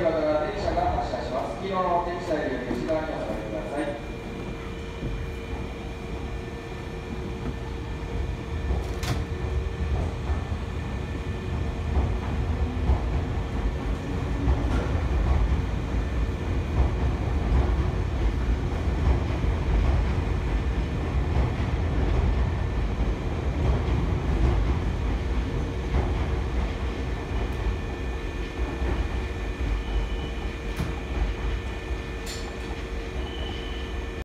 が電車が発車します。黄色の